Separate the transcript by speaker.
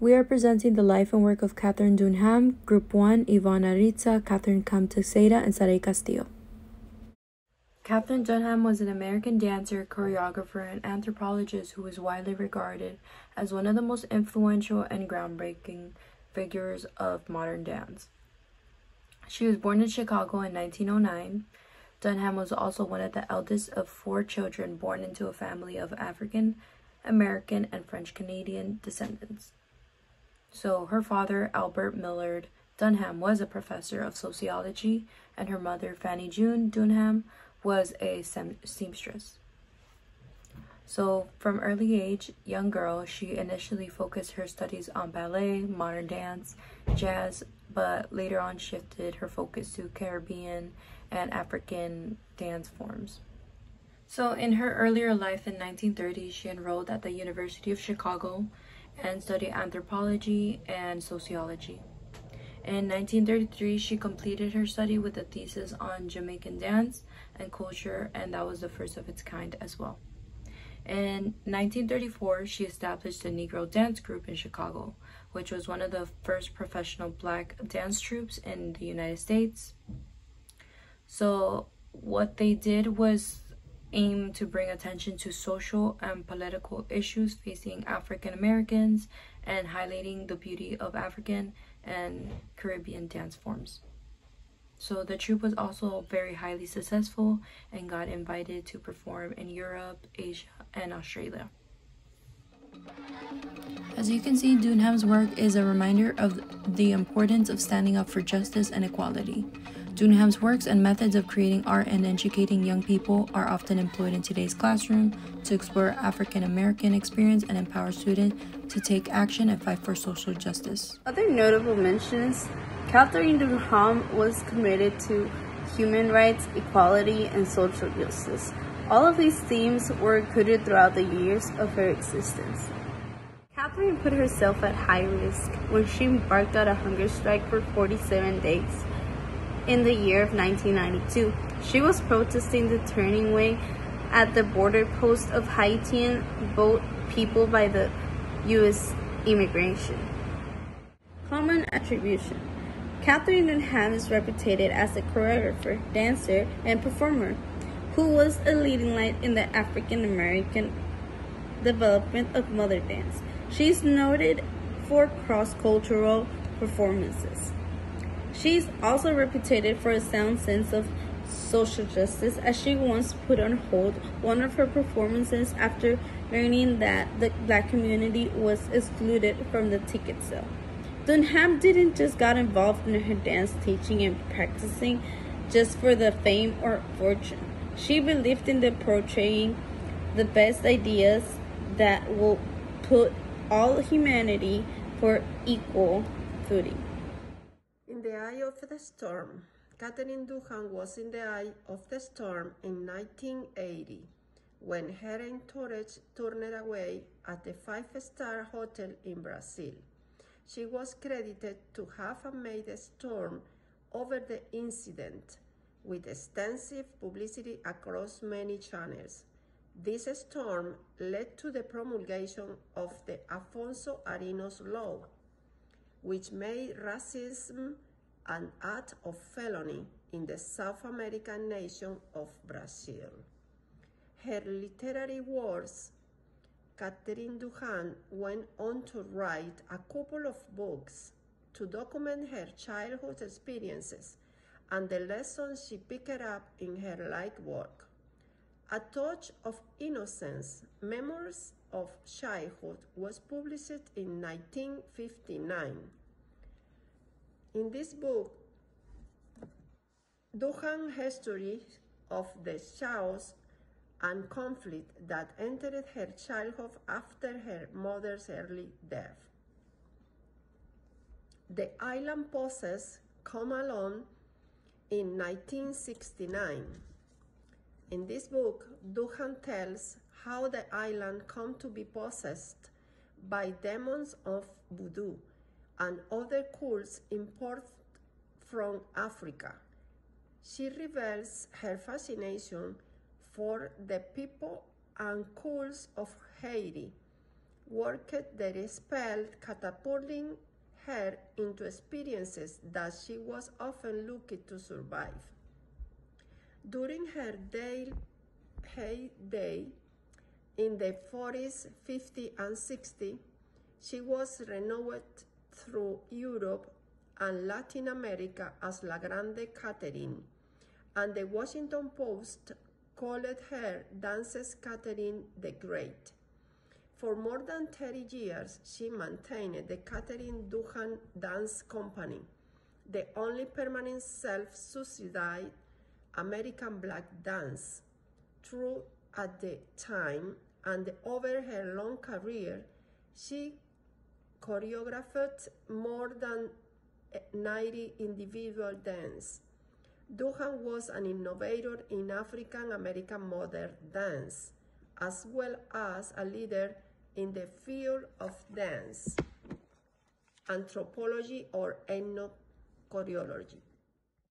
Speaker 1: We are presenting the life and work of Katherine Dunham, Group 1, Yvonne Aritza, Catherine Camtexeda, and Sarai Castillo. Katherine Dunham was an American dancer, choreographer, and anthropologist who was widely regarded as one of the most influential and groundbreaking figures of modern dance. She was born in Chicago in 1909. Dunham was also one of the eldest of four children born into a family of African American and French Canadian descendants. So her father, Albert Millard Dunham, was a professor of sociology, and her mother, Fanny June Dunham, was a seamstress. So, from early age, young girl, she initially focused her studies on ballet, modern dance, jazz, but later on shifted her focus to Caribbean and African dance forms. So, in her earlier life in 1930, she enrolled at the University of Chicago and studied anthropology and sociology. In 1933, she completed her study with a thesis on Jamaican dance and culture, and that was the first of its kind as well. In 1934, she established the Negro Dance Group in Chicago, which was one of the first professional black dance troupes in the United States. So, what they did was aim to bring attention to social and political issues facing African Americans and highlighting the beauty of African and Caribbean dance forms. So the troupe was also very highly successful and got invited to perform in Europe, Asia, and Australia. As you can see, Dunham's work is a reminder of the importance of standing up for justice and equality. Dunham's works and methods of creating art and educating young people are often employed in today's classroom to explore African American experience and empower students to take action and fight for social justice.
Speaker 2: Other notable mentions Katherine Dunham was committed to human rights, equality, and social justice. All of these themes were included throughout the years of her existence. Katherine put herself at high risk when she embarked on a hunger strike for 47 days in the year of 1992. She was protesting the turning away at the border post of Haitian boat people by the U.S. immigration. Common attribution. Katherine Dunham is reputed as a choreographer, dancer, and performer who was a leading light in the African American development of mother dance. She is noted for cross-cultural performances. She is also reputed for a sound sense of social justice as she once put on hold one of her performances after learning that the black community was excluded from the ticket sale. Dunham didn't just got involved in her dance teaching and practicing just for the fame or fortune. She believed in the portraying the best ideas that will put all humanity for equal footing.
Speaker 3: The eye of the storm, Katherine Dunham was in the eye of the storm in 1980 when her entourage turned away at a five-star hotel in Brazil. She was credited to have made a storm over the incident with extensive publicity across many channels. This storm led to the promulgation of the Afonso Arinos Law, which made racism an act of felony in the South American nation of Brazil. Her literary works, Katherine Dunham went on to write a couple of books to document her childhood experiences and the lessons she picked up in her life work. A Touch of Innocence, Memoirs of Childhood was published in 1959 in this book, Dunham's history of the chaos and conflict that entered her childhood after her mother's early death. The island possess come along in 1969. In this book, Dunham tells how the island come to be possessed by demons of voodoo and other cults imported from Africa. She reveals her fascination for the people and cults of Haiti, worked their spell, catapulting her into experiences that she was often lucky to survive. During her day, heyday in the 40s, 50s, and 60s, she was renowned through Europe and Latin America as La Grande Catherine, and the Washington Post called her Dances Catherine the Great. For more than 30 years, she maintained the Katherine Dunham Dance Company, the only permanent self-subsidized American black dance. True at the time and over her long career, she choreographed more than eh, 90 individual dance. Dunham was an innovator in African American modern dance, as well as a leader in the field of dance, anthropology, or ethnochoreology.